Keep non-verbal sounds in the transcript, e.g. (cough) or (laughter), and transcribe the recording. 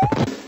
you (laughs)